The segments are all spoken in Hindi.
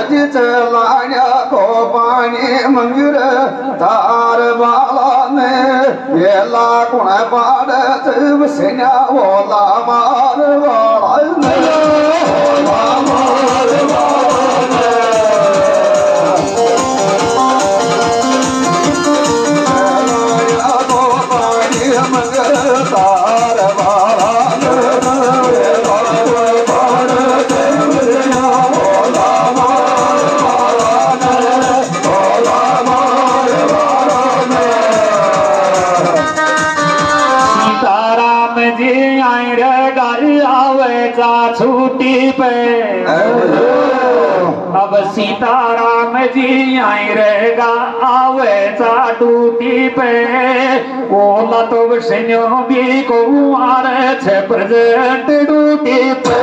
अज चलाण्या को पानी मंगर तार वाला ने येला कुण पाड़त वसन्या ओला मार वाला अब सीताराम जी आई रहेगा, आवे चा टूटी पे ओला तो विष्णु भी को आरे छे प्रेजेंट डूटी पे।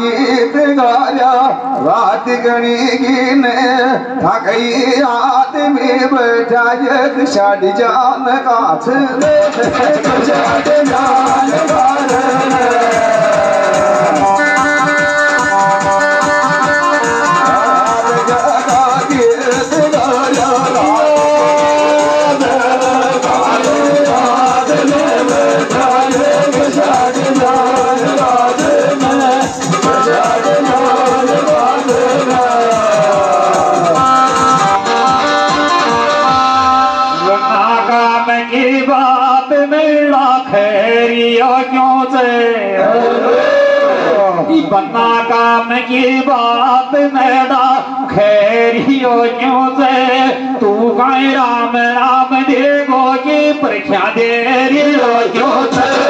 गीत गाया रात गणी गीने थकई आदमी एक छड़ जान काछ खैरियो से? तू गाय राम राम देगो की परीक्षा दे रियो क्यों से?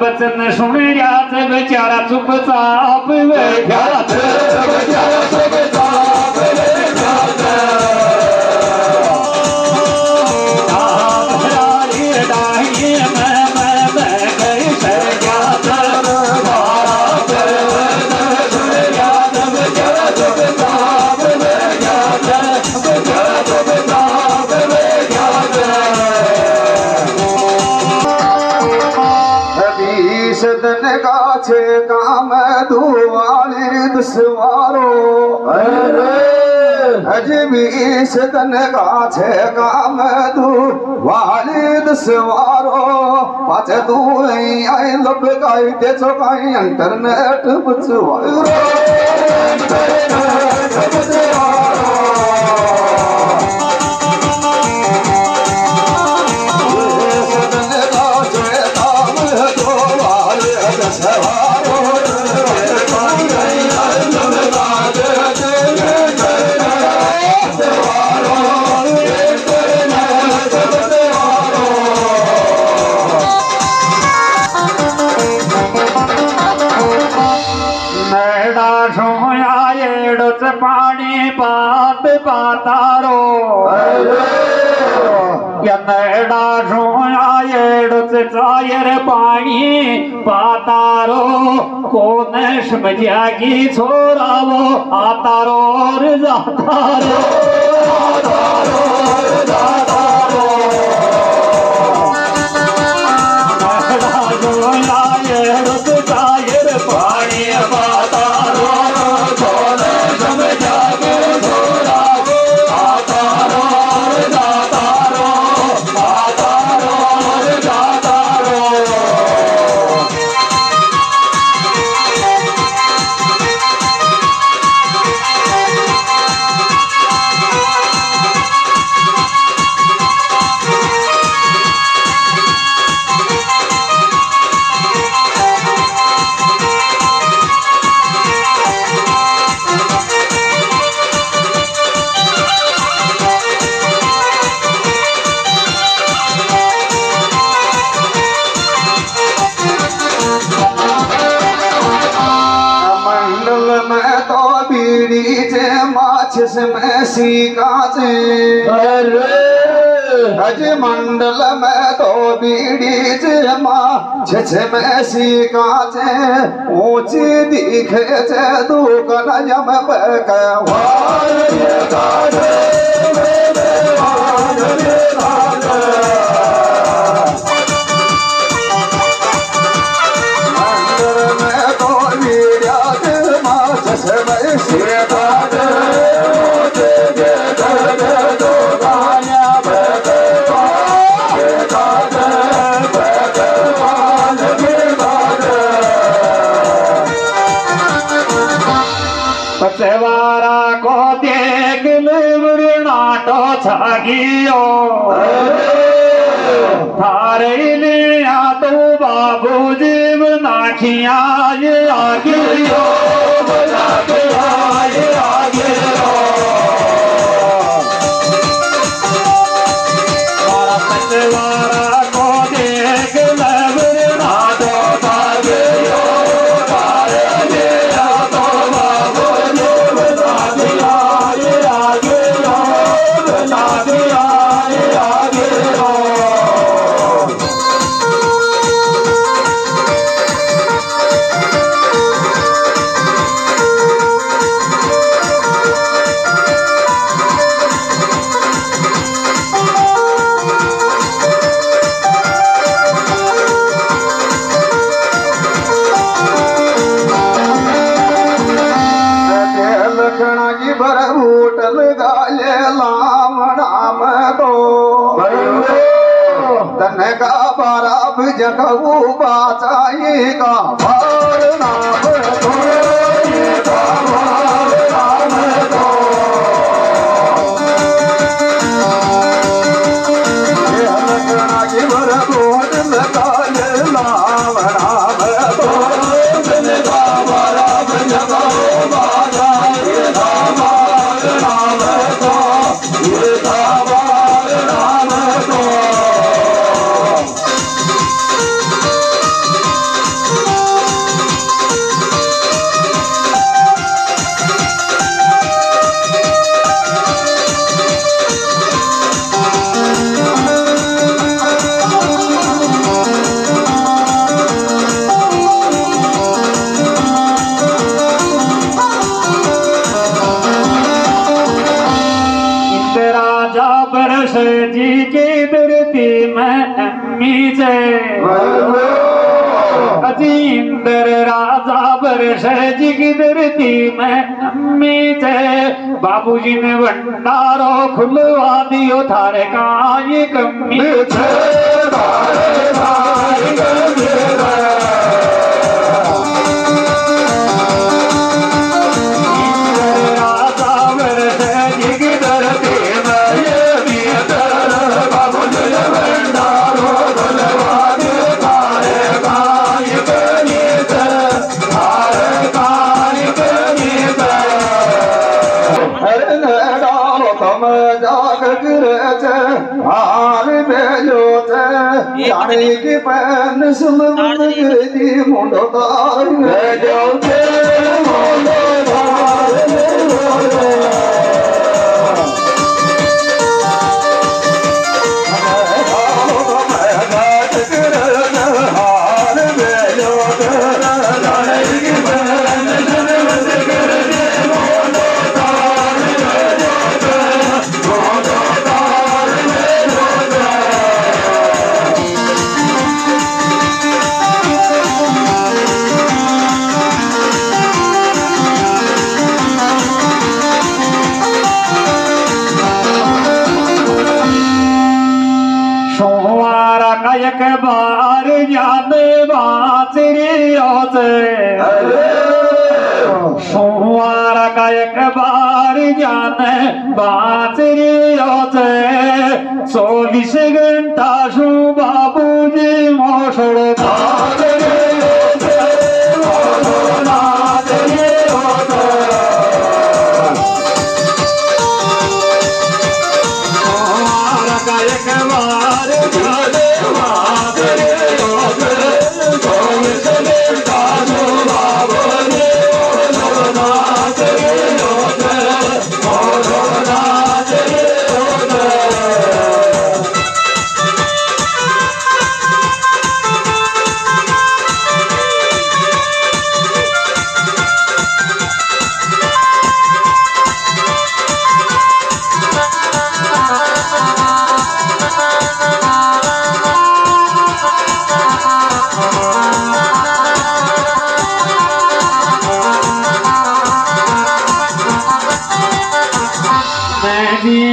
Пацаны, шумели, а ты. वारो पूई आई लपे चो काई इंटरनेट पाणी पातारो को न की छोरा वो आता रो और जाता रो जिसमें सीका से हज मंडल में तो बीड़ी जमा जिसमें सीका से ऊंची दिखे से दुकान यम पे પચવારા કો દેખ નાટો છાગીયો. થારે ને આ તો બાબુજી નાખિયા આગિયો बाबूजी ने भंडारो खुलवा दियो थारे का ये कमी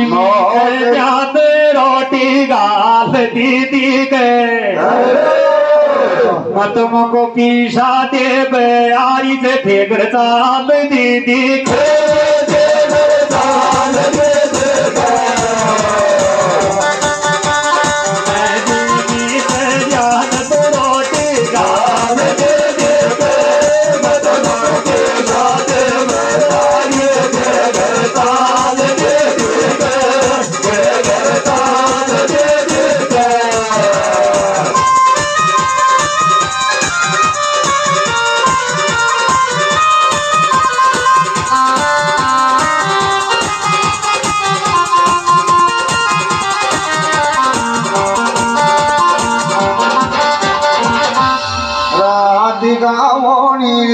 मोर जात रोटी गाल दीदी के। मतम को पीसा दे बयारी से ठेकर चाल दीदी के।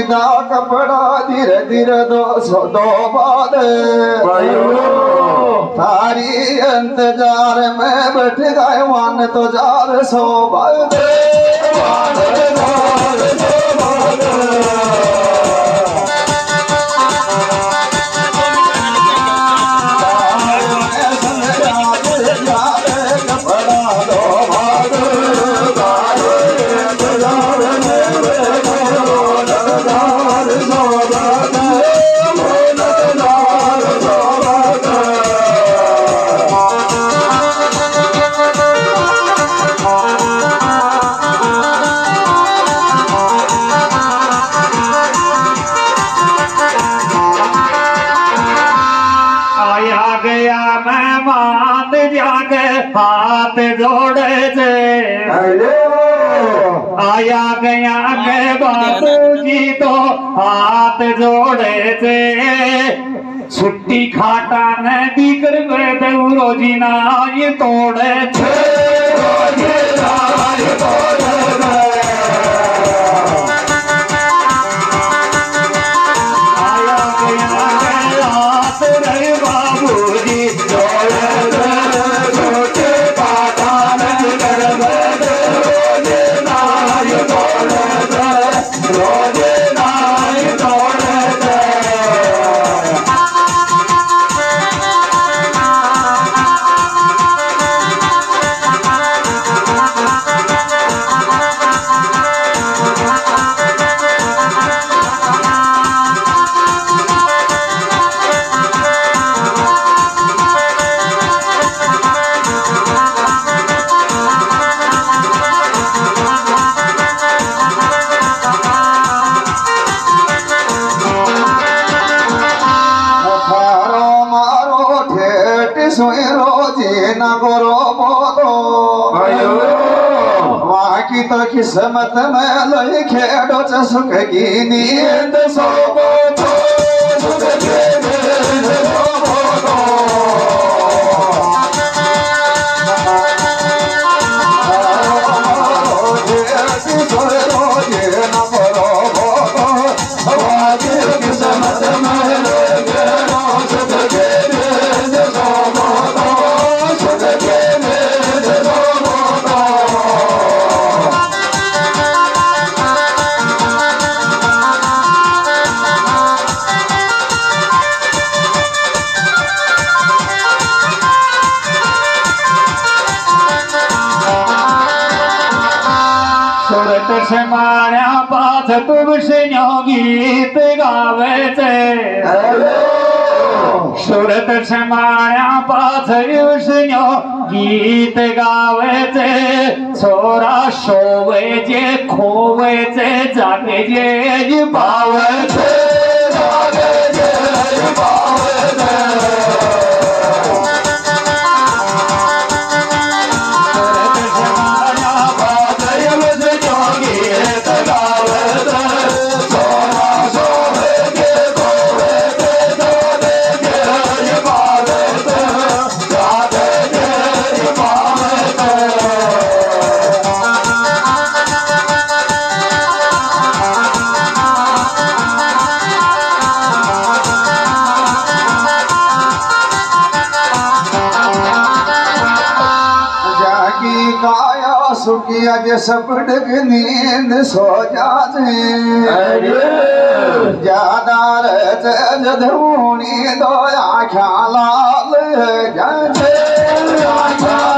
दा कपड़ा धीरे धीरे दो सो दो बाद। थारी इंतजार में बैठ गए तो जार सो बाद हाथ जोड़े थे। आया गया के बाबू जी तो हाथ जोड़े जे छुट्टी खाटा ने दीकर रोजी ना ये तोड़े थे। हातमा लैखेडो चसुक घिनिएन्द गीत गावायचे सोरा शोवायचे खोवायचे जागे जे भावायचे सपड़ के नींद सो जाते ज़्यादा रहते जद दो आख्या लाल। जाते आख्या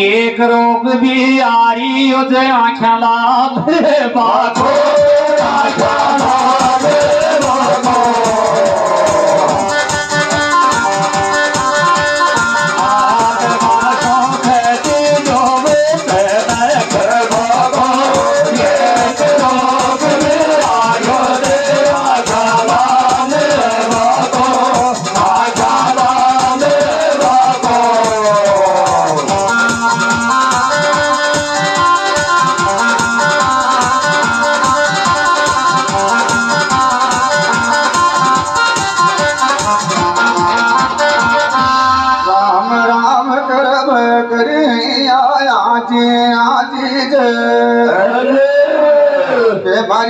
एक रोक भी आ रही उसे आख्या लाभ बाखो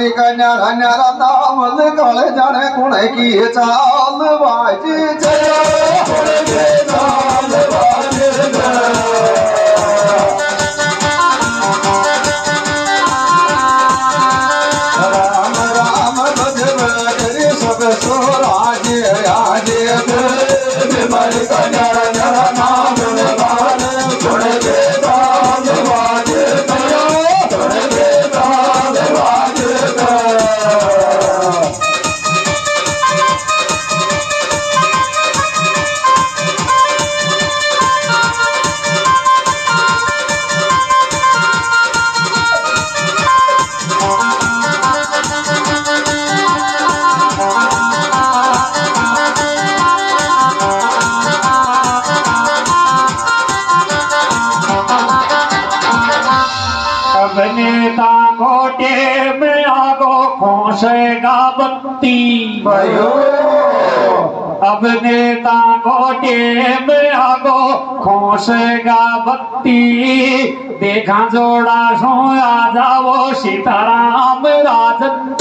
રે કન્યા ધન્યા રાતા મલ કળ જાણે કુણે કી ચાલ વાજી જય अब नेता को टेम आगो खोसेगा बत्ती। देखा जोड़ा सोया जाओ सीताराम राजन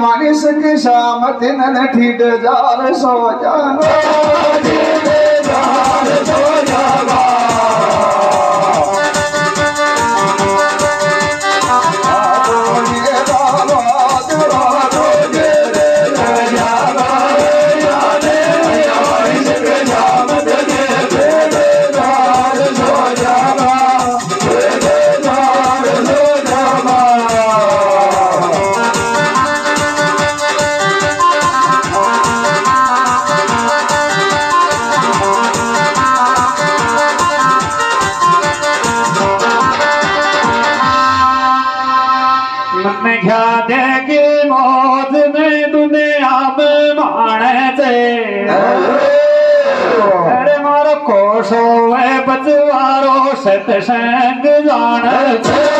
या मानिस की शाम जा जार सो जाना मन घ्या देगे मौज में दुनिया में माणे अरे मारो कोसो है बचवारो सतसंग जान डोकऱ्यान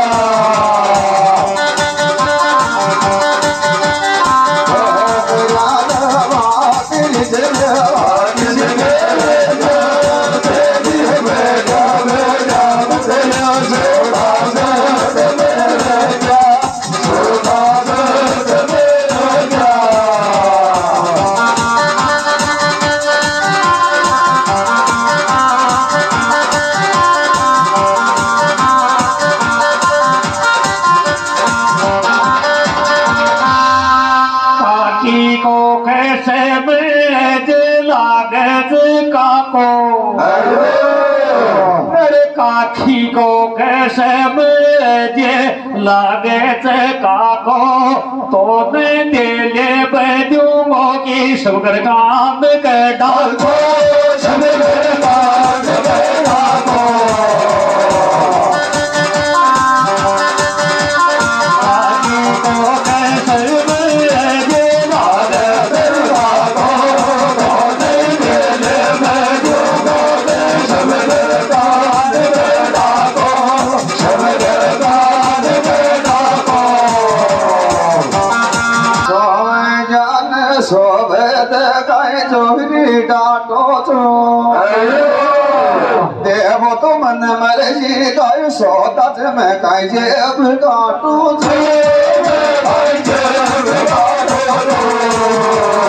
काको तो दिले बदूंगो की शुगर काम के डाल काकी ta sẽ mẹ cài chế với cả tu chế với cả chế với cả tu